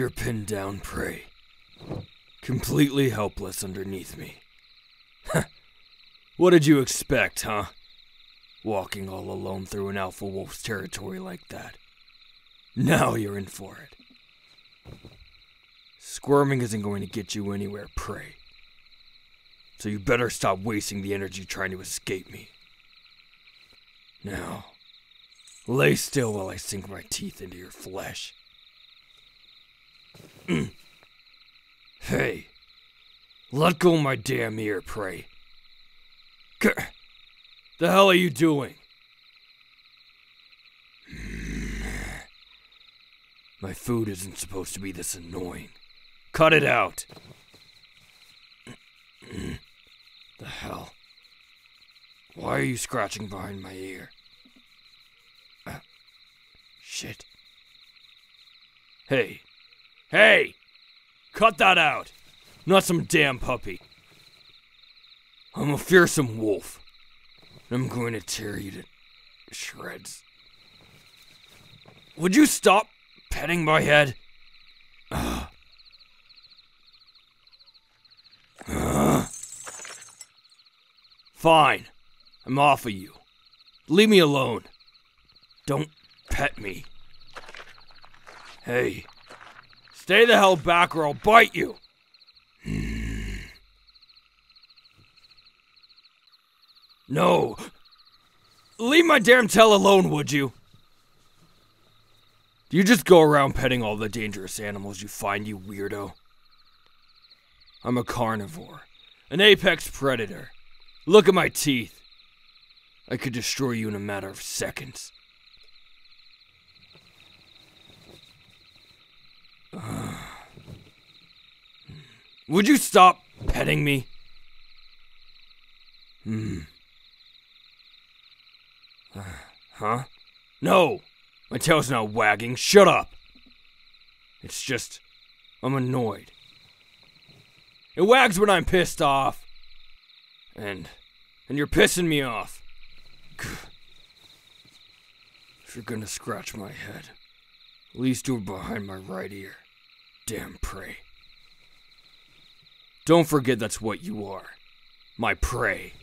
You're pinned down prey. Completely helpless underneath me. what did you expect, huh? Walking all alone through an alpha wolf's territory like that. Now you're in for it. Squirming isn't going to get you anywhere, prey. So you better stop wasting the energy trying to escape me. Now, lay still while I sink my teeth into your flesh. hey, let go my damn ear. Grr. The hell are you doing? My food isn't supposed to be this annoying. Cut it out. the hell? Why are you scratching behind my ear? Uh, shit. Hey. Hey! Cut that out! Not some damn puppy. I'm a fearsome wolf. I'm going to tear you to shreds. Would you stop petting my head? Fine. I'm off of you. Leave me alone. Don't pet me. Hey. Stay the hell back or I'll bite you. No. Leave my damn tail alone, would you? Do you just go around petting all the dangerous animals you find, you weirdo? I'm a carnivore, an apex predator. Look at my teeth. I could destroy you in a matter of seconds. Would you stop petting me? Hmm. Huh? No! My tail's not wagging. Shut up! It's just. I'm annoyed. It wags when I'm pissed off. And. And you're pissing me off. If you're gonna scratch my head, at least do it behind my right ear. Damn prey. Don't forget that's what you are. My prey.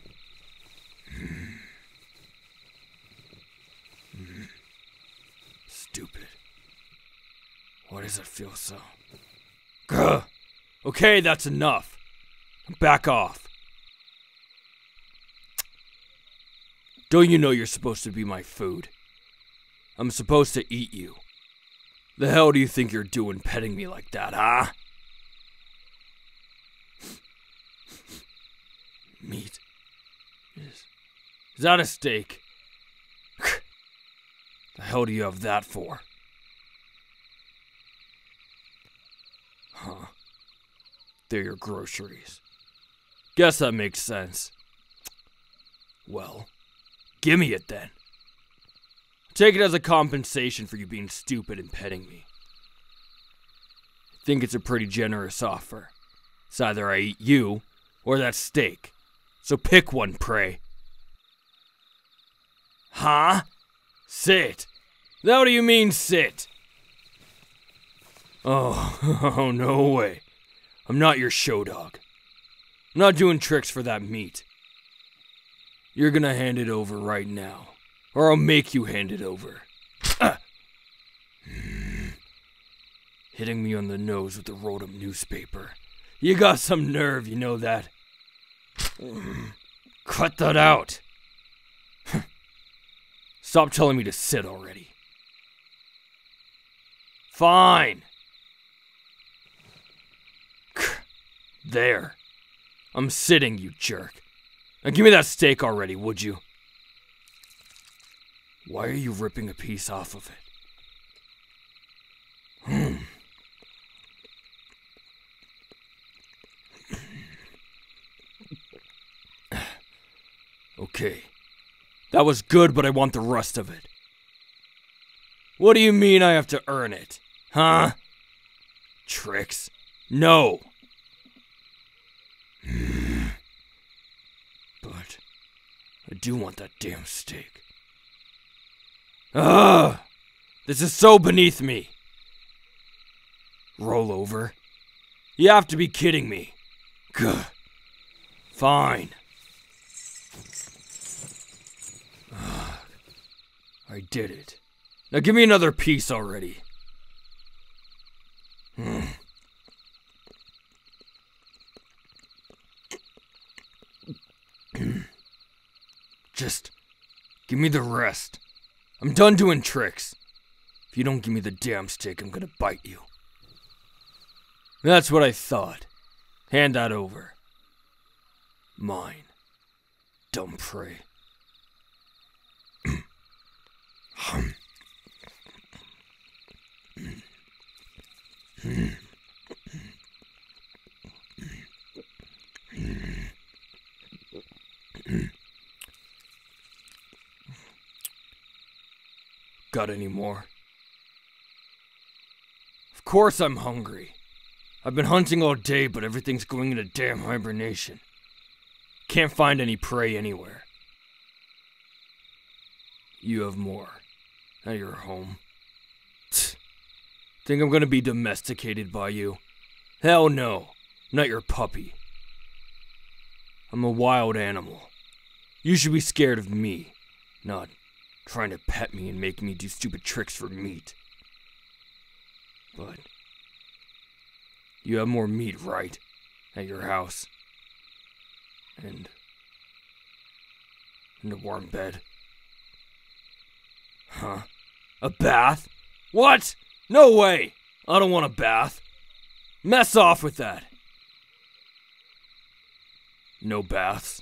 Stupid. Why does it feel so? Gah! Okay, that's enough. Back off. Don't you know you're supposed to be my food? I'm supposed to eat you. The hell do you think you're doing petting me like that, huh? Meat. Is, is that a steak? the hell do you have that for? Huh. They're your groceries. Guess that makes sense. Well, give me it then. Take it as a compensation for you being stupid and petting me. I think it's a pretty generous offer. It's either I eat you or that steak. So pick one, prey. Huh? Sit. How do you mean sit? Oh, oh, no way. I'm not your show dog. I'm not doing tricks for that meat. You're gonna hand it over right now, or I'll make you hand it over. Ah. Hitting me on the nose with the rolled up newspaper. You got some nerve, you know that. Cut that out. Stop telling me to sit already. Fine. There. I'm sitting, you jerk. Now give me that steak already, would you? Why are you ripping a piece off of it? Hmm. Okay. That was good, but I want the rest of it. What do you mean I have to earn it? Huh? Tricks? No. but I do want that damn steak. Ugh! This is so beneath me. Roll over? You have to be kidding me. Gah. Fine. I did it. Now give me another piece already. Hmm. Just give me the rest. I'm done doing tricks. If you don't give me the damn stick, I'm gonna bite you. That's what I thought. Hand that over. Mine. Dumb prey. Got any more? Of course I'm hungry. I've been hunting all day, but everything's going into damn hibernation. Can't find any prey anywhere. You have more. Now you're home. Tch. Think I'm gonna be domesticated by you? Hell no. Not your puppy. I'm a wild animal. You should be scared of me, not trying to pet me and make me do stupid tricks for meat. But you have more meat, right? At your house. And and a warm bed. Huh? A bath? What? No way! I don't want a bath. Mess off with that. No baths?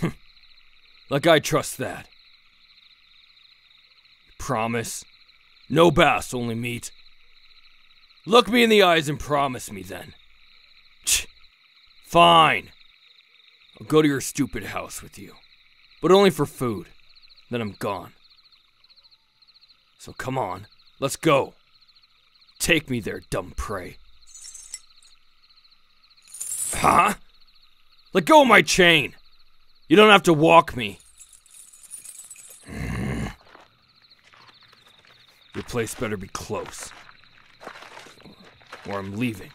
like I trust that. Promise? No baths, only meat. Look me in the eyes and promise me then. Ch. Fine. I'll go to your stupid house with you. But only for food. Then I'm gone. So come on, let's go. Take me there, dumb prey. Huh? Let go of my chain. You don't have to walk me. Your place better be close. Or I'm leaving.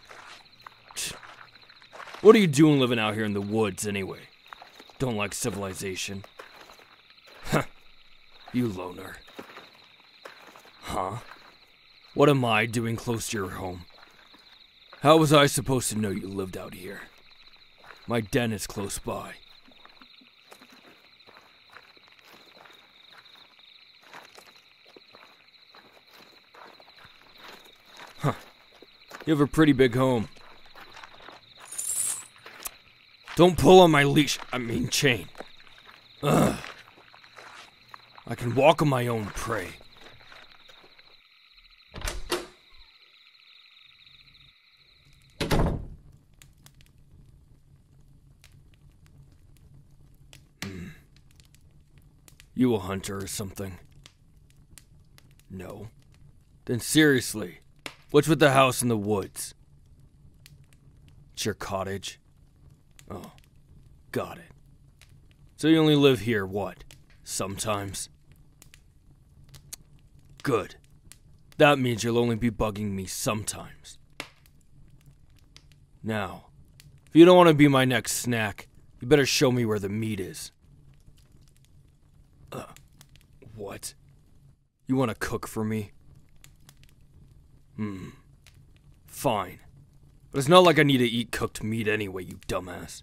What are you doing living out here in the woods anyway? Don't like civilization. Huh. You loner. Huh? What am I doing close to your home? How was I supposed to know you lived out here? My den is close by. You have a pretty big home. Don't pull on my leash, I mean chain. Ugh. I can walk on my own prey. Hmm. You a hunter or something? No. Then seriously, what's with the house in the woods? It's your cottage? Oh, got it. So you only live here, what? Sometimes? Good. That means you'll only be bugging me sometimes. Now, if you don't want to be my next snack, you better show me where the meat is. Uh, what? You want to cook for me? Hmm. Fine. But it's not like I need to eat cooked meat anyway, you dumbass.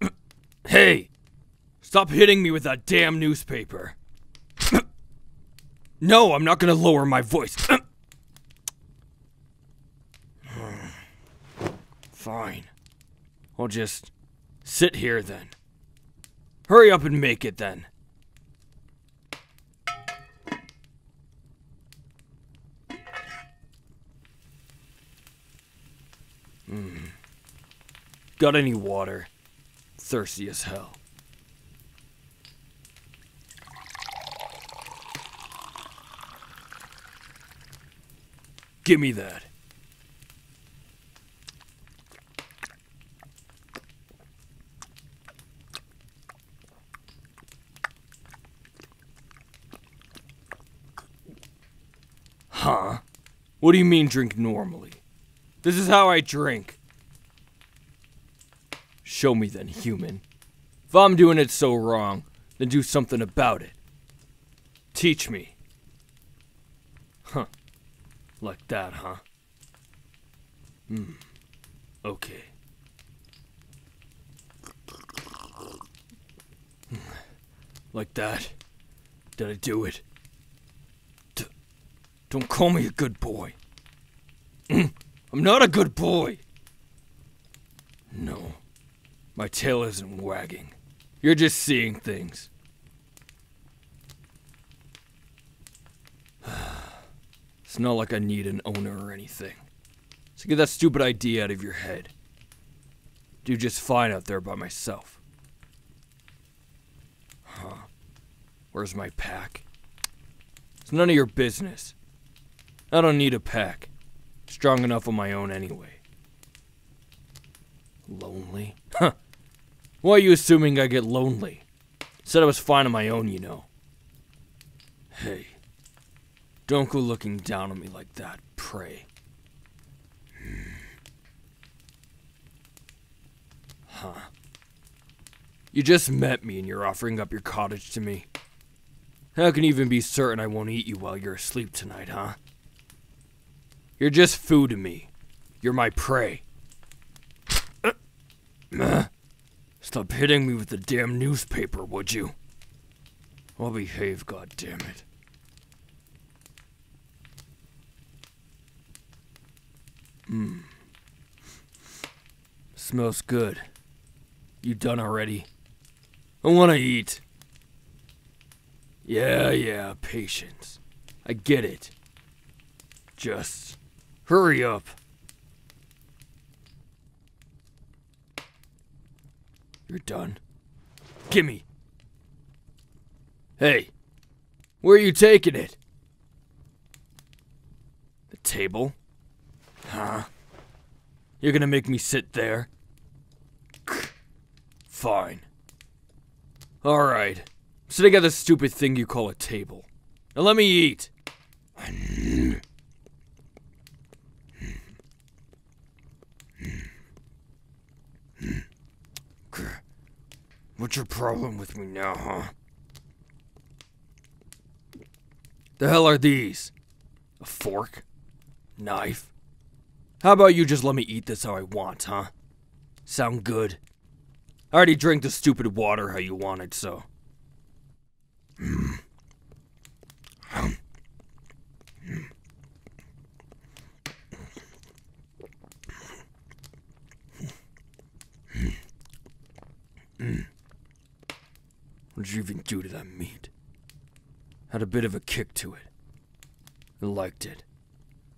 hey! Stop hitting me with that damn newspaper. no, I'm not gonna lower my voice. Fine. I'll just sit here then. Hurry up and make it then. Mm. Got any water? Thirsty as hell. Give me that. Huh? What do you mean drink normally? This is how I drink. Show me then, human. If I'm doing it so wrong, then do something about it. Teach me. Huh. Like that, huh? Hmm. Okay. Like that. Did I do it? D- don't call me a good boy. I'm not a good boy. No. My tail isn't wagging. You're just seeing things. It's not like I need an owner or anything. So get that stupid idea out of your head. Do just fine out there by myself. Huh. Where's my pack? It's none of your business. I don't need a pack. Strong enough on my own anyway. Lonely? Huh. Why are you assuming I get lonely? Said I was fine on my own, you know. Hey. Don't go looking down on me like that, prey. Hmm. Huh. You just met me and you're offering up your cottage to me. How can you even be certain I won't eat you while you're asleep tonight, huh? You're just food to me. You're my prey. Stop hitting me with the damn newspaper, would you? I'll behave, goddammit. Mmm. Smells good. You done already? I wanna eat. Yeah, yeah, patience. I get it. Just hurry up. You're done. Gimme. Hey, where are you taking it? The table? Huh? You're gonna make me sit there? Fine. Alright. Sitting at the stupid thing you call a table. Now let me eat. What's your problem with me now, huh? The hell are these? A fork? Knife? How about you just let me eat this how I want, huh? Sound good? I already drank the stupid water how you wanted, so. What did you even do to that meat? Had a bit of a kick to it. I liked it.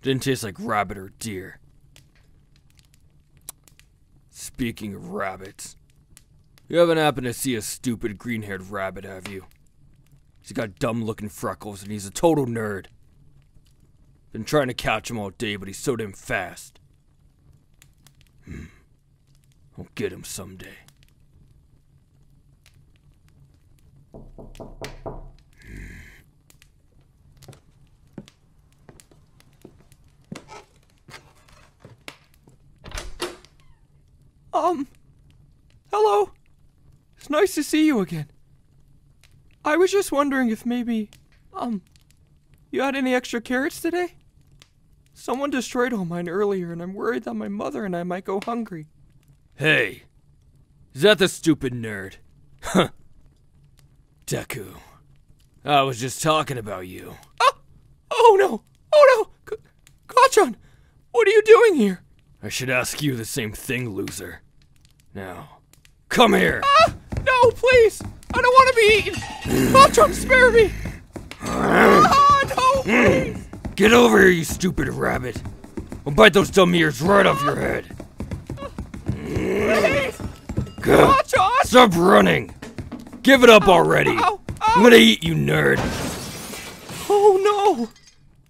Didn't taste like rabbit or deer. Speaking of rabbits, you haven't happened to see a stupid green haired rabbit, have you? He's got dumb looking freckles and he's a total nerd. Been trying to catch him all day, but he's so damn fast. Hmm. I'll get him someday. Um, hello. It's nice to see you again. I was just wondering if maybe, um, you had any extra carrots today? Someone destroyed all mine earlier, and I'm worried that my mother and I might go hungry. Hey, is that the stupid nerd? Huh. Deku. I was just talking about you. Oh, oh no! Oh no! Kacchan, what are you doing here? I should ask you the same thing, loser. Now, come here! Ah! No, please! I don't want to be eaten! Kacchan, spare me! Ah, no, please! Get over here, you stupid rabbit! I'll bite those dumb ears right off your head. Please! Kacchan! Stop running! Give it up already! Ow! I'm gonna eat you, nerd! Oh no!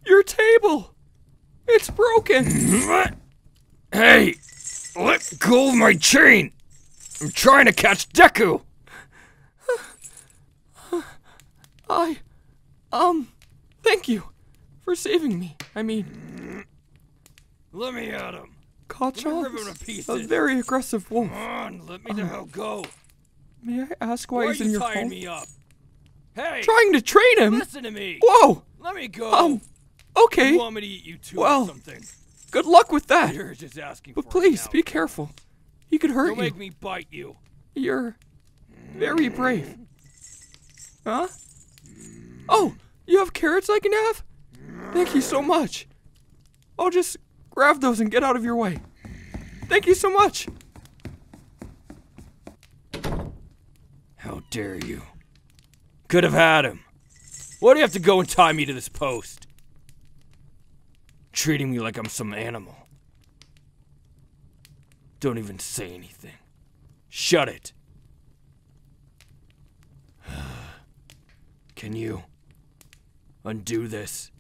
Your table! It's broken! Hey! Let go of my chain! I'm trying to catch Deku! I. Um. Thank you for saving me. I mean, Let me at him. Kachal rip him to is a very aggressive wolf. Come on, let me the hell go. May I ask why Why he's in you your tying me up? Hey, Trying to train him? listen to me. Whoa! Let me go. Um, You okay. want me to eat you too Well, something? Good luck with that. You're just asking But please, be careful. He could hurt Don't you. make me bite you. You're very brave. Huh? Oh, you have carrots I can have? Thank you so much. I'll just grab those and get out of your way. Thank you so much. How dare you? Could have had him. Why do you have to go and tie me to this post? Treating me like I'm some animal. Don't even say anything. Shut it. Can you undo this?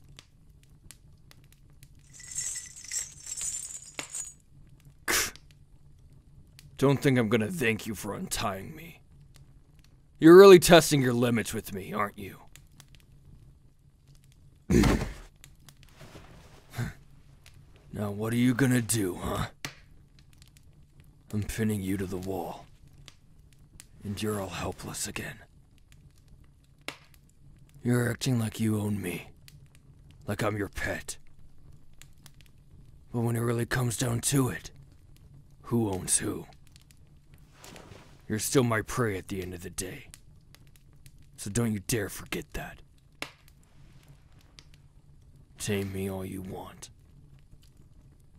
Don't think I'm gonna thank you for untying me. You're really testing your limits with me, aren't you? now, what are you gonna do, huh? I'm pinning you to the wall. And you're all helpless again. You're acting like you own me. Like I'm your pet. But when it really comes down to it, who owns who? You're still my prey at the end of the day. So don't you dare forget that. Tame me all you want.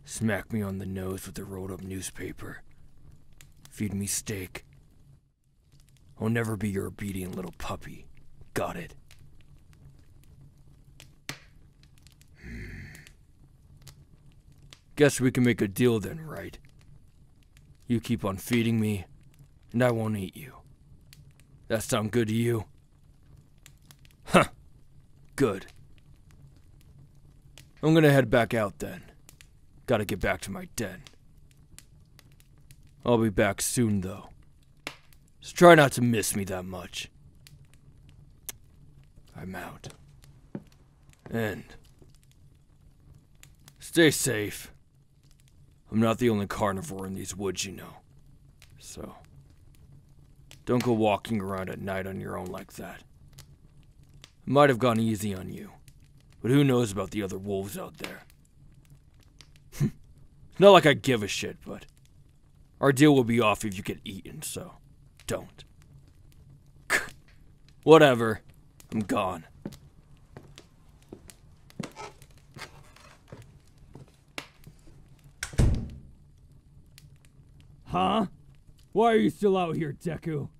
Smack me on the nose with a rolled up newspaper. Feed me steak. I'll never be your obedient little puppy. Got it? Hmm. Guess we can make a deal then, right? You keep on feeding me, and I won't eat you. That sound good to you? Huh. Good. I'm gonna head back out then. Gotta get back to my den. I'll be back soon, though. So try not to miss me that much. I'm out. And. Stay safe. I'm not the only carnivore in these woods, you know. So. Don't go walking around at night on your own like that. I might have gone easy on you, but who knows about the other wolves out there? Not like I give a shit, but our deal will be off if you get eaten, so don't. Whatever. I'm gone. Huh? Why are you still out here, Deku?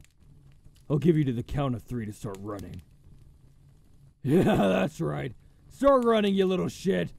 I'll give you to the count of three to start running. Yeah, that's right. Start running, you little shit.